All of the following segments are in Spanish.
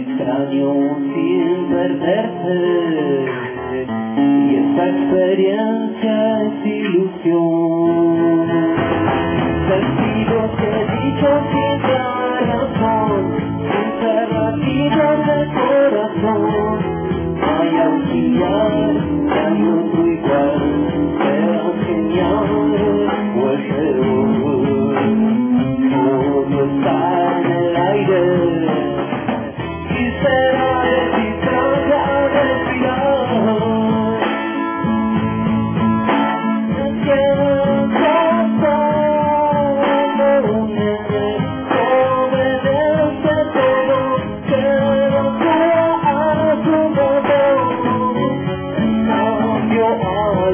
extraño sin perderte y esta experiencia es ilusión. Sentidos que dicho sin razón, encerraditos de corazón, hay auxiliar, hay otro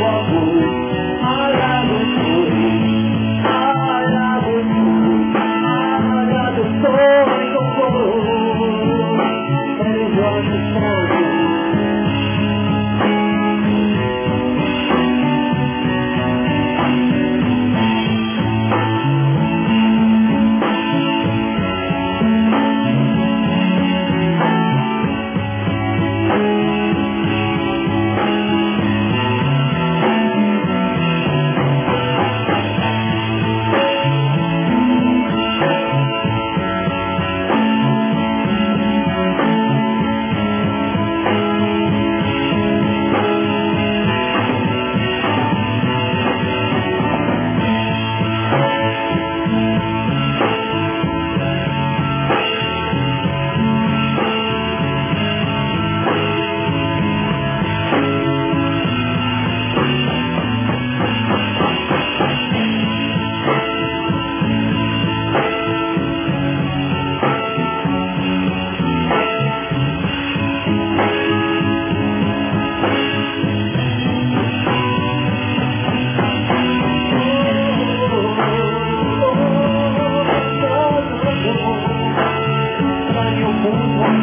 junto a vos,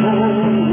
alone.